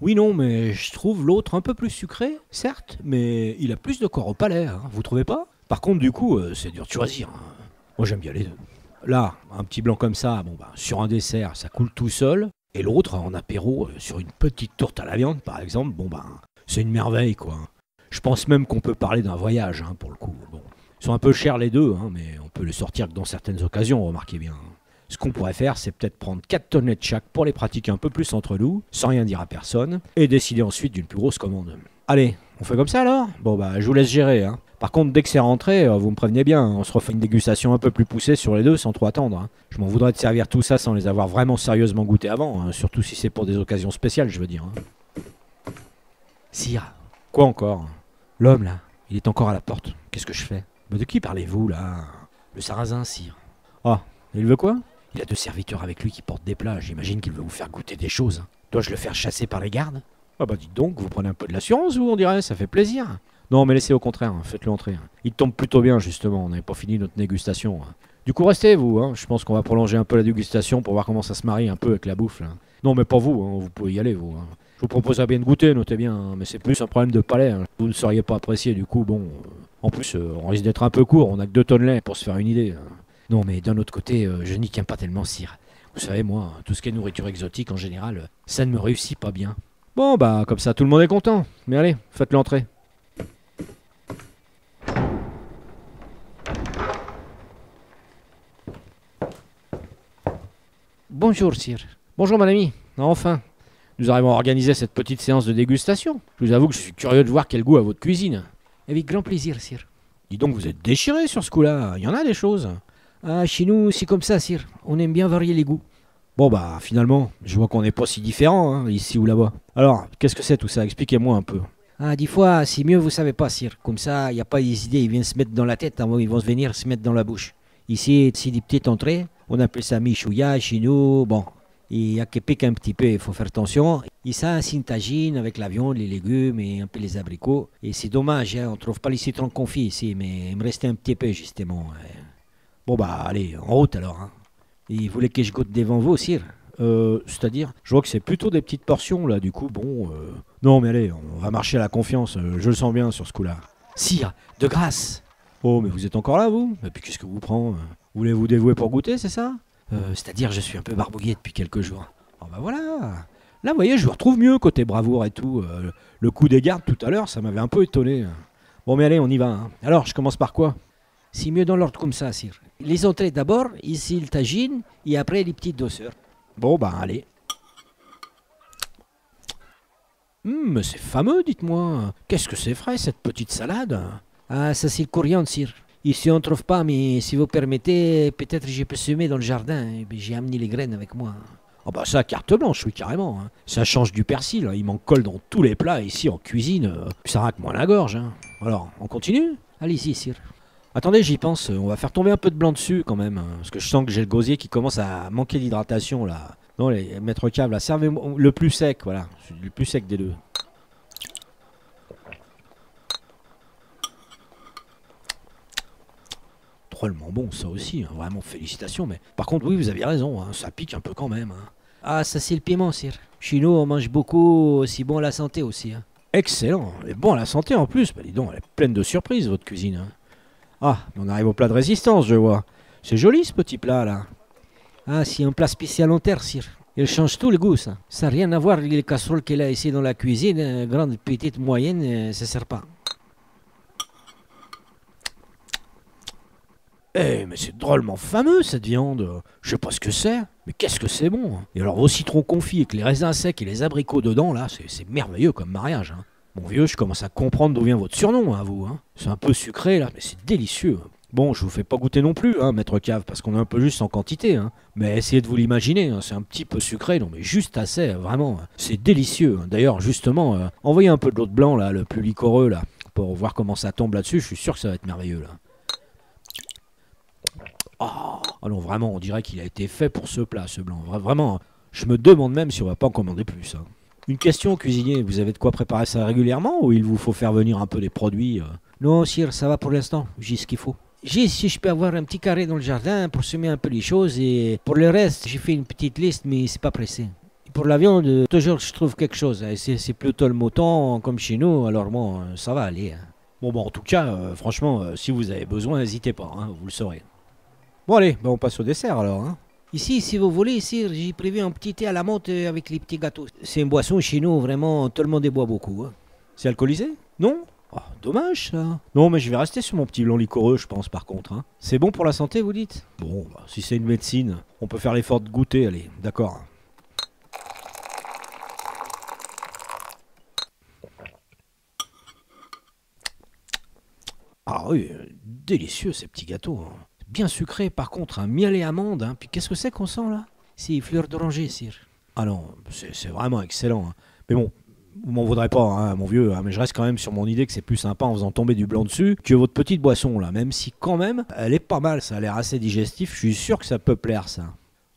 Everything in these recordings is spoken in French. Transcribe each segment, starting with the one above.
Oui, non, mais je trouve l'autre un peu plus sucré, certes, mais il a plus de corps au palais, hein, vous trouvez pas? Par contre, du coup, euh, c'est dur de choisir. hein. Moi, j'aime bien les deux. Là, un petit blanc comme ça, bon bah, sur un dessert, ça coule tout seul. Et l'autre, en apéro, euh, sur une petite tourte à la viande, par exemple, bon bah, c'est une merveille, quoi. Je pense même qu'on peut parler d'un voyage, hein, pour le coup. Bon, sont un peu chers les deux, hein, mais on peut les sortir que dans certaines occasions, remarquez bien. Ce qu'on pourrait faire, c'est peut-être prendre 4 tonnettes chaque pour les pratiquer un peu plus entre nous, sans rien dire à personne, et décider ensuite d'une plus grosse commande. Allez, on fait comme ça alors? Bon bah, je vous laisse gérer. Hein. Par contre, dès que c'est rentré, euh, vous me prévenez bien, hein, on se refait une dégustation un peu plus poussée sur les deux sans trop attendre. hein. Je m'en voudrais de servir tout ça sans les avoir vraiment sérieusement goûtés avant, hein, surtout si c'est pour des occasions spéciales, je veux dire. Sire, quoi encore? L'homme là, il est encore à la porte. Qu'est-ce que je fais? Mais de qui parlez-vous là? Le sarrasin, sire. Ah, il veut quoi? Il a deux serviteurs avec lui qui portent des plats. J'imagine qu'il veut vous faire goûter des choses. Dois-je le faire chasser par les gardes? Ah bah dites donc, vous prenez un peu de l'assurance, vous, on dirait, ça fait plaisir. Non, mais laissez au contraire, hein, faites-le entrer. hein. Il tombe plutôt bien, justement, on n'avait pas fini notre dégustation. hein. Du coup, restez, vous, je pense qu'on va prolonger un peu la dégustation pour voir comment ça se marie un peu avec la bouffe. Non, mais pas vous, vous pouvez y aller, vous. Je vous propose à bien de goûter, notez bien, mais c'est plus un problème de palais. Vous ne seriez pas apprécié, du coup, bon. euh, en plus, euh, on risque d'être un peu court, on a que deux tonnes de lait pour se faire une idée. Non, mais d'un autre côté, euh, je n'y tiens pas tellement, sire. Vous savez, moi, tout ce qui est nourriture exotique en général, ça ne me réussit pas bien. Bon, bah, comme ça, tout le monde est content. Mais allez, faites l'entrée. Bonjour, sire. Bonjour, mon ami. Enfin, nous arrivons à organiser cette petite séance de dégustation. Je vous avoue que je suis curieux de voir quel goût a votre cuisine. Avec grand plaisir, sire. Dis donc, vous êtes déchiré sur ce coup-là. Il y en a des choses. Ah, chez nous, c'est comme ça, sire. On aime bien varier les goûts. Bon, bah, finalement, je vois qu'on n'est pas si différents, hein, ici ou là-bas. Alors, qu'est-ce que c'est tout ça? Expliquez-moi un peu. Ah, des fois, c'est mieux, vous savez pas, sire. Comme ça, il n'y a pas des idées, ils viennent se mettre dans la tête avant ils vont venir se mettre dans la bouche. Ici, c'est des petites entrées. On appelle ça michouya chez nous. Bon, il y a que pique un petit peu, il faut faire attention. Et ça, c'est une tagine avec la viande, les légumes et un peu les abricots. Et c'est dommage, hein, on trouve pas les citrons confits ici, mais il me restait un petit peu, justement. Bon, bah, allez, en route alors. hein. Et vous voulez que je goûte devant vous, sire Euh, c'est-à-dire Je vois que c'est plutôt des petites portions, là, du coup, bon... euh, Non, mais allez, on va marcher à la confiance, euh, je le sens bien sur ce coup-là. Sire, de grâce Oh, mais vous êtes encore là, vous? Et puis qu'est-ce que vous prend Vous voulez vous dévouer pour goûter, c'est ça? Euh, C'est-à-dire, je suis un peu barbouillé depuis quelques jours. Oh, bah voilà Là, vous voyez, je vous retrouve mieux côté bravoure et tout. le coup des gardes tout à l'heure, ça m'avait un peu étonné. Bon, mais allez, on y va. hein. Alors, je commence par quoi? C'est mieux dans l'ordre comme ça, sire. Les entrées d'abord, ici le tagine, et après les petites douceurs. Bon, bah, allez. Hum, mais c'est fameux, dites-moi. Qu'est-ce que c'est frais, cette petite salade? Ah, ça c'est le coriandre, sire. Ici on trouve pas, mais si vous permettez, peut-être je peux semer dans le jardin. Et puis, J'ai amené les graines avec moi. Oh bah ça, carte blanche, oui, carrément. hein. Ça change du persil, hein. il m'en colle dans tous les plats ici en cuisine. euh, ça raque moins la gorge. hein. Alors, on continue? Allez-y, sire. Attendez, j'y pense, on va faire tomber un peu de blanc dessus quand même. hein, parce que je sens que j'ai le gosier qui commence à manquer d'hydratation là. Non, les maîtres câbles, là, servez-moi le plus sec, voilà. Le plus sec des deux. Drôlement bon, ça aussi, hein, vraiment félicitations. Mais par contre, oui, vous aviez raison, hein, ça pique un peu quand même. hein. Ah, ça c'est le piment, sire. Chez nous, on mange beaucoup, c'est bon à la santé aussi. Excellent, et bon à la santé en plus. Bah dis donc, elle est pleine de surprises votre cuisine. Ah, on arrive au plat de résistance, je vois. C'est joli ce petit plat là. Ah, c'est un plat spécial en terre, sire. Il change tout le goût, ça. Ça n'a rien à voir avec les casseroles qu'il a ici dans la cuisine. euh, grande, petite, moyenne, euh, ça sert pas. Eh, mais c'est drôlement fameux cette viande. Je sais pas ce que c'est, mais qu'est-ce que c'est bon. hein. Et alors, vos citrons confits avec les raisins secs et les abricots dedans, là, c'est c'est merveilleux comme mariage. hein. Mon vieux, je commence à comprendre d'où vient votre surnom, à vous. hein. C'est un peu sucré, là, mais c'est délicieux. Bon, je vous fais pas goûter non plus, hein, maître cave, parce qu'on est un peu juste en quantité. hein. Mais essayez de vous l'imaginer, hein, c'est un petit peu sucré, non mais juste assez, hein, vraiment. C'est délicieux. hein. D'ailleurs, justement, euh, envoyez un peu de l'eau de blanc, là, le plus liquoreux, là, pour voir comment ça tombe là-dessus. Je suis sûr que ça va être merveilleux, là. Ah non, vraiment, on dirait qu'il a été fait pour ce plat, ce blanc. Vra- Vraiment, je me demande même si on va pas en commander plus. Une question, cuisinier, vous avez de quoi préparer ça régulièrement ou il vous faut faire venir un peu des produits euh? Non, sire, ça va pour l'instant. J'ai ce qu'il faut. J'ai si je peux avoir un petit carré dans le jardin pour semer un peu les choses et pour le reste, j'ai fait une petite liste, mais c'est pas pressé. Et pour la viande, toujours je trouve quelque chose. hein. C'est plutôt le mouton comme chez nous, alors bon, euh, ça va aller. hein. Bon, bah, en tout cas, euh, franchement, euh, si vous avez besoin, n'hésitez pas, hein, vous le saurez. Bon, allez, bah, on passe au dessert alors. Hein. Ici, si vous voulez, ici, j'ai prévu un petit thé à la menthe avec les petits gâteaux. C'est une boisson chez nous, vraiment, tout le monde y boit beaucoup. hein. C'est alcoolisé? Non Oh, Dommage ça. Non, mais je vais rester sur mon petit blanc liquoreux, je pense, par contre. hein. C'est bon pour la santé, vous dites? Bon, bah, si c'est une médecine, on peut faire l'effort de goûter, allez, d'accord. Ah oui, euh, délicieux ces petits gâteaux. hein. Bien sucré, par contre, un miel et amande. hein. Puis qu'est-ce que c'est qu'on sent là? Si, fleur d'oranger, sire. Ah non, c'est c'est vraiment excellent. hein. Mais bon, vous m'en voudrez pas, hein, mon vieux, mais je reste quand même sur mon idée que c'est plus sympa en faisant tomber du blanc dessus que votre petite boisson là, même si quand même, elle est pas mal, ça a l'air assez digestif, je suis sûr que ça peut plaire ça.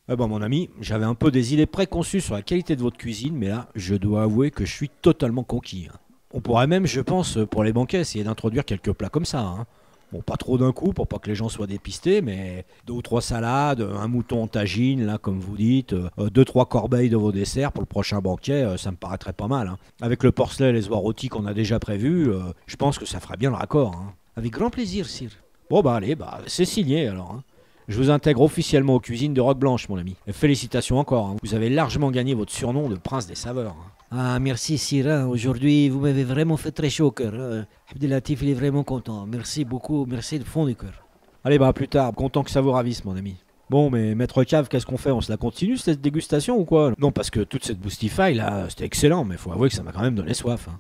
Eh ben mon ami, j'avais un peu des idées préconçues sur la qualité de votre cuisine, mais là, je dois avouer que je suis totalement conquis. On pourrait même, je pense, pour les banquets, essayer d'introduire quelques plats comme ça. Bon, pas trop d'un coup pour pas que les gens soient dépistés, mais deux ou trois salades, un mouton en tagine, là, comme vous dites, euh, deux, trois corbeilles de vos desserts pour le prochain banquet, euh, ça me paraîtrait pas mal. hein. Avec le porcelet et les oies rôtis qu'on a déjà prévus, euh, je pense que ça ferait bien le raccord. hein. Avec grand plaisir, sire. Bon, bah allez, bah, c'est signé alors. hein. Je vous intègre officiellement aux cuisines de Roque Blanche, mon ami. Et félicitations encore, hein. vous avez largement gagné votre surnom de prince des saveurs. hein. Ah, merci, sire. Aujourd'hui, vous m'avez vraiment fait très chaud au cœur. Abdelatif, il est vraiment content. Merci beaucoup, merci du fond du cœur. Allez, bah plus tard, content que ça vous ravisse, mon ami. Bon, mais maître cave, qu'est-ce qu'on fait? On se la continue cette dégustation ou quoi? Non, parce que toute cette boostify là, c'était excellent, mais faut avouer que ça m'a quand même donné soif. hein.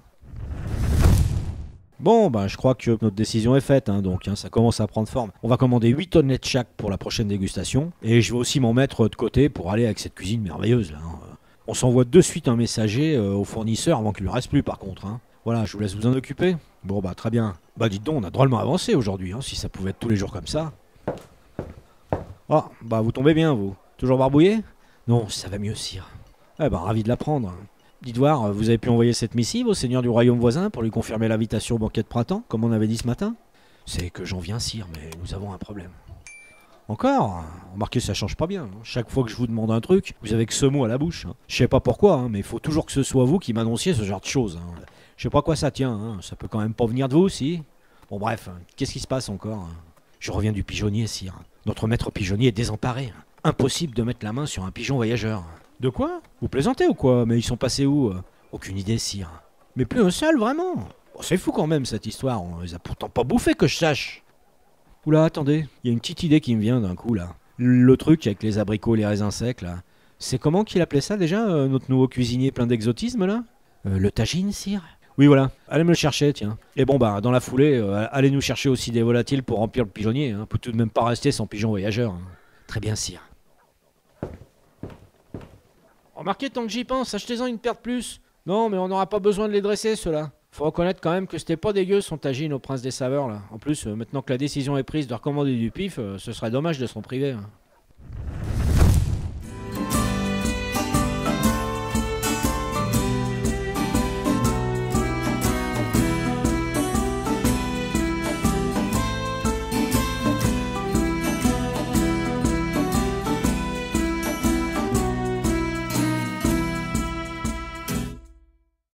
Bon, bah je crois que notre décision est faite, hein, donc hein, ça commence à prendre forme. On va commander 8 tonnes de chaque pour la prochaine dégustation, et je vais aussi m'en mettre de côté pour aller avec cette cuisine merveilleuse là. On s'envoie de suite un messager euh, au fournisseur avant qu'il ne reste plus par contre. Voilà, je vous laisse vous en occuper. Bon bah très bien. Bah dites donc, on a drôlement avancé aujourd'hui, hein, si ça pouvait être tous les jours comme ça. Oh, bah vous tombez bien vous. Toujours barbouillé? Non, ça va mieux, sire. Eh ben ravi de l'apprendre. Dites voir, vous avez pu envoyer cette missive au seigneur du royaume voisin pour lui confirmer l'invitation au banquet de printemps, comme on avait dit ce matin? C'est que j'en viens, sire, mais nous avons un problème. Encore? Remarquez, ça change pas bien. hein. Chaque fois que je vous demande un truc, vous avez que ce mot à la bouche. hein. Je sais pas pourquoi, hein, mais il faut toujours que ce soit vous qui m'annonciez ce genre de choses. Je sais pas quoi ça tient, hein. ça peut quand même pas venir de vous, si Bon bref, hein. qu'est-ce qui se passe encore hein? Je reviens du pigeonnier, sire. Notre maître pigeonnier est désemparé. Impossible de mettre la main sur un pigeon voyageur. De quoi? Vous plaisantez ou quoi? Mais ils sont passés où euh? Aucune idée, sire. Mais plus un seul, vraiment Bon, C'est fou quand même cette histoire, on les a pourtant pas bouffés que je sache. Oula, attendez, il y a une petite idée qui me vient d'un coup là. Le truc avec les abricots et les raisins secs là. C'est comment qu'il appelait ça déjà, euh, notre nouveau cuisinier plein d'exotisme là? Euh, Le tagine, sire Oui, voilà. Allez me le chercher, tiens. Et bon, bah, dans la foulée, euh, allez nous chercher aussi des volatiles pour remplir le pigeonnier. Hein. Peut tout de même pas rester sans pigeon voyageur. hein. Très bien, sire. Remarquez, tant que j'y pense, achetez-en une paire de plus. Non, mais on n'aura pas besoin de les dresser, ceux-là. Faut reconnaître quand même que c'était pas dégueu son tagine au prince des saveurs, là. En plus, euh, maintenant que la décision est prise de recommander du pif, euh, ce serait dommage de s'en priver. hein.